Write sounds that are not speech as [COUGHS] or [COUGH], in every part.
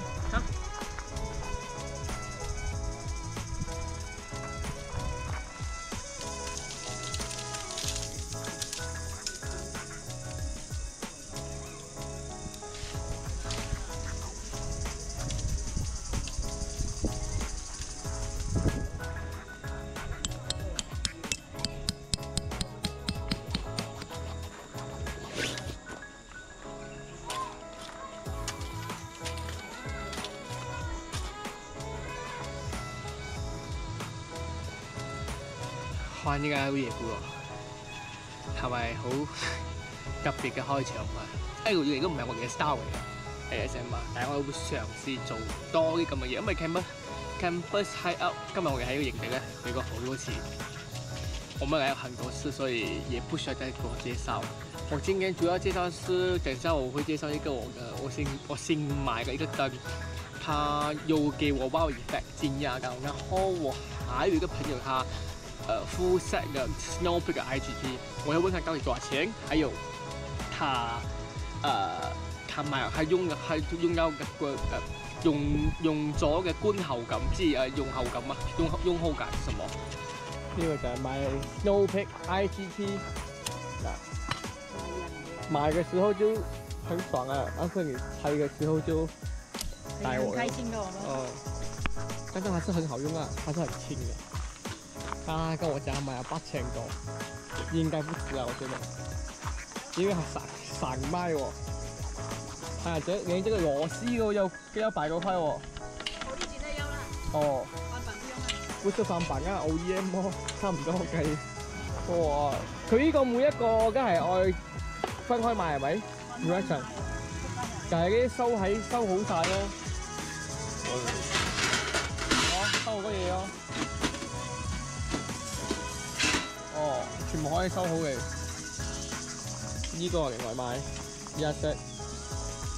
チャ！翻呢間嘢股喎，係咪好 [LAUGHS] 特別嘅開場啊？誒，如果唔係我嘅 style 嚟嘅 ASMR，但係我會嘗試做多啲咁嘅嘢，因為 campus campus high up 今日我哋喺個營地咧去過好多次，我們來了很多次，所以也不需要再多介紹。我今天主要介紹是，等下我會介紹一個我嘅我新我新買嘅一個燈，它有給我 wow effect 驚訝到，然後我還有一個朋友他。呃 full set 的 Snow Peak IGT，我要问他到底多少钱？还有他呃他买他用嘅他用到嘅個呃用用咗嘅观后感，即係呃用后感啊，用用后感什么？呢个就系买 Snow Peak IGT 买，嘅时候就很爽啊，但是你拆嘅时候就帶我了開心的我們。哦，但是还是很好用啊，它是很轻的。他跟我講買了八千多，应该不止啊，我觉得，因為它散散卖喎。啊，這連這個螺丝都要都要百多塊喎。我啲錢都有啦，哦。不是翻版啊，OEM 咯，差唔多計。哇，佢呢個每一個都係愛分開賣係咪？Reaction 就係啲收喺收好晒咯。哦，全部可以收好嘅。呢個係另外賣，一 set。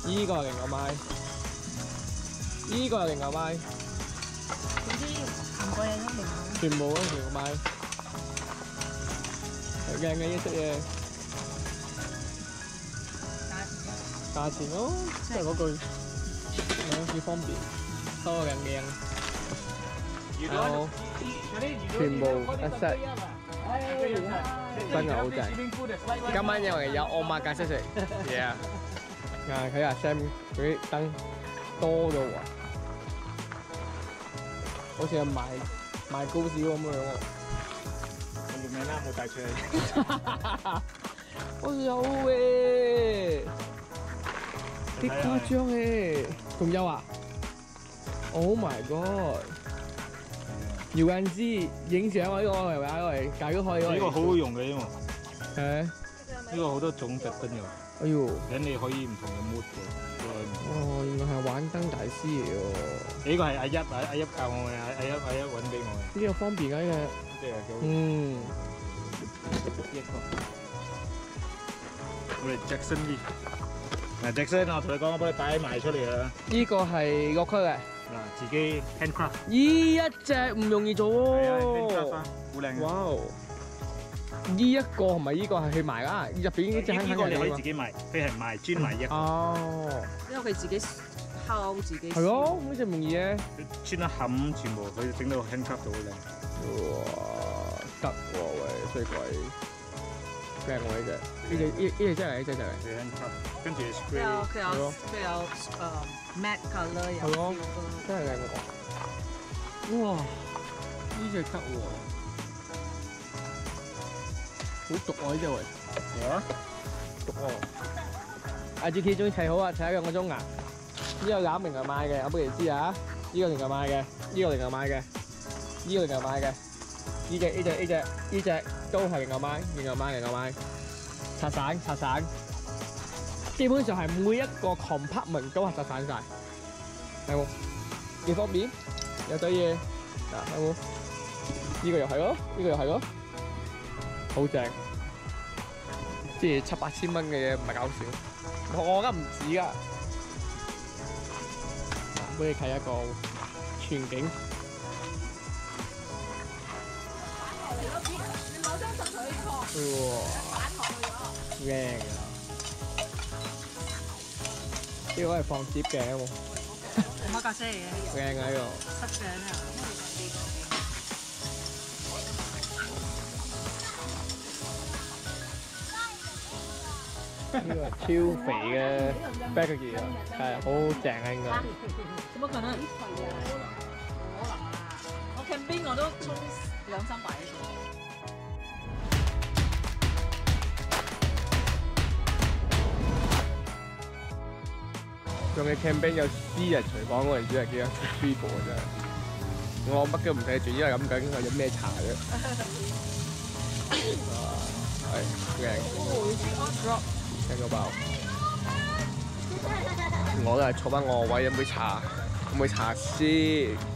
呢個係另外賣，呢個係另外賣。總之唔過嘢都明白。全部嗰條賣，靚嘅一隻嘢，價錢咯，即係嗰句，兩幾方便，收得靚靚。好，全部一 set，真係好正。今晚又係有我媽解釋食嘢啊！啊，睇下 Sam 嗰啲燈多咗喎，好似係賣賣高士咁樣喎。我用咩啦？冇帶出嚟。我有誒，幾誇張誒！仲有啊！Oh my god！姚韻之影相啊！呢個係咪啊？因為大家可以呢个好好用嘅，因為誒，呢个好多种特登嘅，哎呦！咁你可以唔同嘅 mood 嘅。哦，原来系玩灯大师嚟喎！呢个系阿一，阿一教我嘅，阿阿一阿一揾俾我嘅。呢个方便嘅呢即係叫個，嗯，一個。我哋 Jackson 呢？嗱 Jackson，我同你讲，我帮你擺埋出嚟啊！呢个系乐区嘅，嗱，自己 handcraft。呢一隻唔容易做喎啊！，好靚嘅。哇哦！呢一個同埋呢個係去賣㗎，入邊呢隻呢呢個你可以自己己賣，佢係賣專賣一個，哦，因為佢自己烤自己。係咯，呢隻唔容易嘅。穿得冚全部，佢整到 handcraft 到好靚。哇，得喎喂，衰鬼，靚喎呢隻，呢隻呢呢隻真係呢隻真係，佢 handcraft，跟住佢 spray。有佢有係咯佢有誒 matte colour 有係咯真係靚喎。哇，呢隻得喎，好毒喎呢隻喂，啊！毒喎。阿 G K 終於砌好啊，砌咗兩個鐘啊！呢個攬另外買嘅，我俾你知啊。呢個另外買嘅，呢個另外買嘅，呢個另外買嘅，呢隻呢隻呢隻呢隻都係另外買，另外買另外買。拆散拆散，基本上係每一個 compartment 都係拆散晒，係冇？幾方便，有堆嘢，嗱係冇？呢個又係咯，呢個又係咯，好正，即係七八千蚊嘅嘢唔係搞笑，我覺得唔止噶。嗱，俾你睇一個全景。哇！靚啊！呢個係放碟嘅喎，我乜架車嚟嘅？靚啊呢濕嘅呢？個，呢個係超肥嘅 baggy 啊，係好正啊應該。怎麼可能？可能啊！我 camping 我都沖兩三仲嘅 campaign 有私人廚房嗰陣時係幾得舒服啊真係，我乜都唔睇住，因為咁究竟佢飲咩茶啫？[LAUGHS] 係靚，靚到爆。我都係坐翻我個位飲杯茶，飲杯茶先。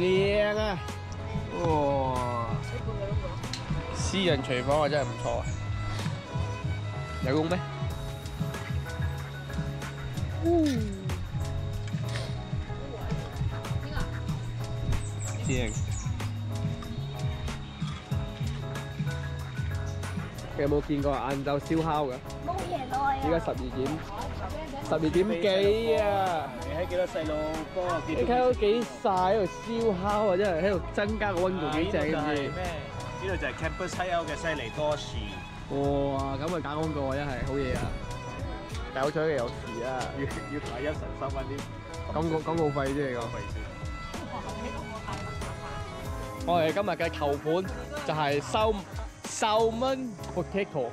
靚啊！哇！私人廚房啊，真係唔錯啊！有工咩？正。你有冇見過晏晝燒烤嘅？冇嘢耐而家十二點，十二點幾啊！你睇幾多細路哥啊？你睇到幾晒喺度燒烤啊！真係喺度增加個温度幾正，知唔知？咩？呢度就係 Campus 西歐嘅西尼多士。哇！咁咪搞廣告啊，真係好嘢啊！搞咗嘅有事啊！[LAUGHS] 要要睇一成三蚊啲廣告廣告費啫，你講。費先。我哋今日嘅球盤就係 sal salmon potato。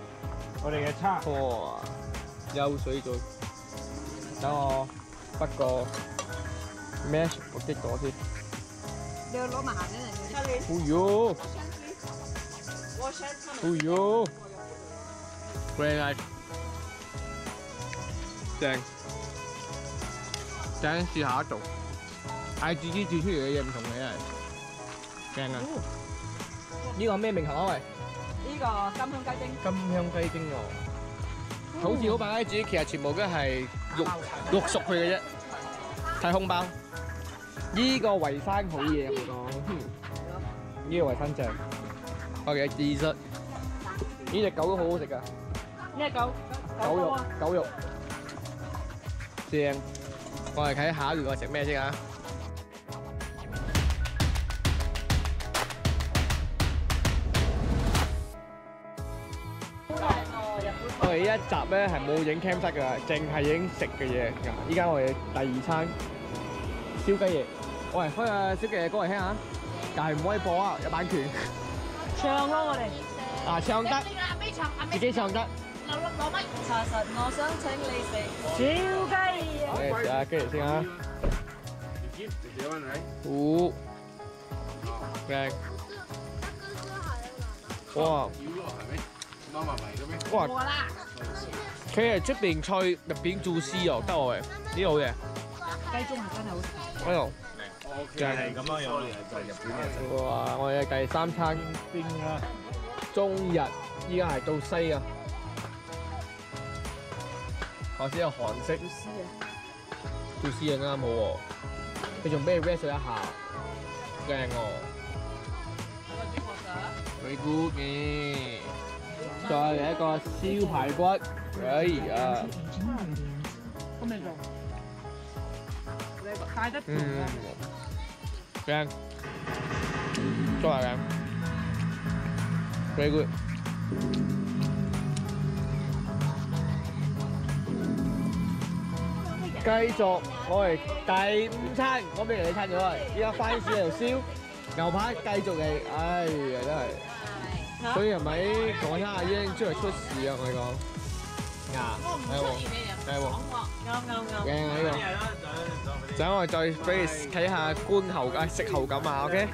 我哋嘅叉哇！有水準。等我不個 mash potato 先。你要攞埋下先嚟哦呦！哦呦！靚啊！正。正試下一度。嗌自己煮出嚟嘅嘢唔同嘅係。正啊！呢個咩名球啊？喂，呢個金香雞丁，金香雞丁喎。好似好白雞子，其實全部都係肉肉熟佢嘅啫，太空包。呢個維生好嘢，我講。呢個維生正。我嘅知識。呢只狗都好好食㗎，呢個狗狗肉狗肉正。我哋睇下一個食咩先啊？我哋呢一集咧係冇影 cam 室㗎，淨係影食嘅嘢。依家我哋第二餐燒雞翼。喂，開啊燒雞翼歌嚟聽下，但係唔可以播啊，有版權。唱咯我哋。啊，唱得，自己唱得。查實我想請你食燒雞翼。食下雞翼先啊。五，靚。哇！哇！我啦，佢係出邊菜，入邊做絲哦，得我嘅，呢個好嘢。雞中係真係好食。喺度。就係咁樣樣，就係日本嘅哇！我哋第三餐邊啊！中日，依家係到西啊。我先有韓式做絲啊啱好喎，佢仲俾你 rest 咗一下，正喎。Very good 嘅。再嚟一個燒排骨，哎呀，咁你做？你帶得嗯條嘅。，靚，再嚟靚，very good。繼續，我哋第五餐，我俾人哋餐咗啦，依家番薯喺度燒，牛排繼續嚟，哎呀真係，所以係咪同我聽阿英出嚟出事啊？我哋講，呀，係喎，係喎。啱啱啱。靚啊呢個，等我再俾你睇下觀後感、食後感啊，OK？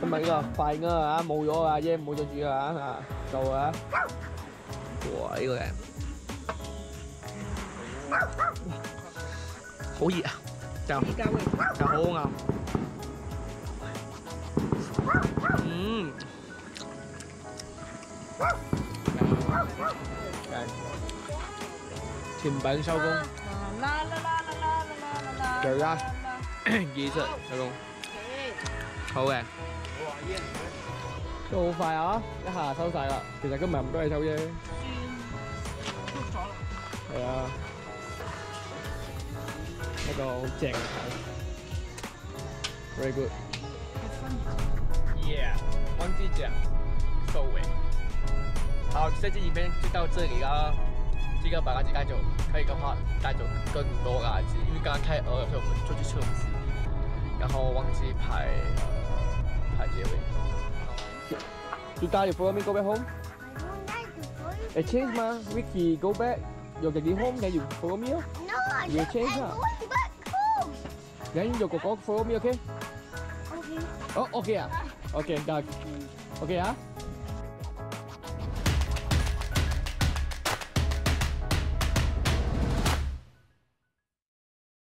今日呢個飯啊冇咗啊，耶冇咗煮啊啊，夠啊！哇呢個靚，好熱啊！就就好啱。嗯。Chìm bận sao con? Trời ra [COUGHS] Gì sợ sao con? Hậu à Đồ phải hả? Cái hà sâu xài rồi Thì là cái mầm của đây sao vậy? Rồi à Cái đồ chèn Very good Yeah, 忘记讲，收尾。好在这影面就到这里啦这个白垃子带走可以个花带走更多垃子因为刚刚太饿了所以我们出去吃东西然后忘记拍拍结尾 you got it for me go back home it changed my ricky go back you're getting home can you follow me no it changed my ricky but then you go for me ok ok 哦 ok 啊 ok duck ok 啊